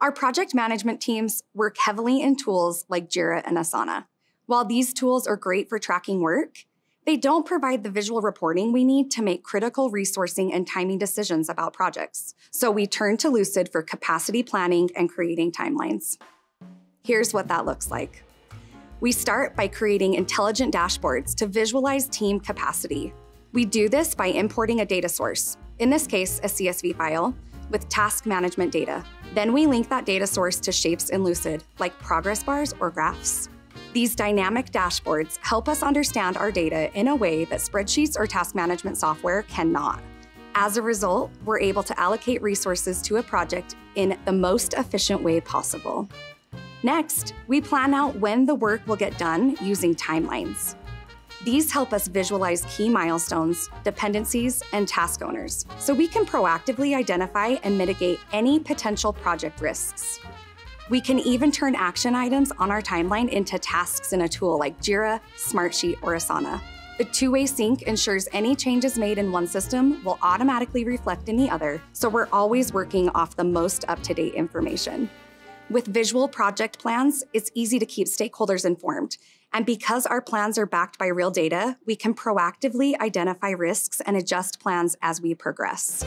Our project management teams work heavily in tools like Jira and Asana. While these tools are great for tracking work, they don't provide the visual reporting we need to make critical resourcing and timing decisions about projects. So we turn to Lucid for capacity planning and creating timelines. Here's what that looks like. We start by creating intelligent dashboards to visualize team capacity. We do this by importing a data source, in this case, a CSV file, with task management data. Then we link that data source to shapes in Lucid, like progress bars or graphs. These dynamic dashboards help us understand our data in a way that spreadsheets or task management software cannot. As a result, we're able to allocate resources to a project in the most efficient way possible. Next, we plan out when the work will get done using timelines. These help us visualize key milestones, dependencies, and task owners, so we can proactively identify and mitigate any potential project risks. We can even turn action items on our timeline into tasks in a tool like Jira, Smartsheet, or Asana. The two-way sync ensures any changes made in one system will automatically reflect in the other, so we're always working off the most up-to-date information. With visual project plans, it's easy to keep stakeholders informed. And because our plans are backed by real data, we can proactively identify risks and adjust plans as we progress.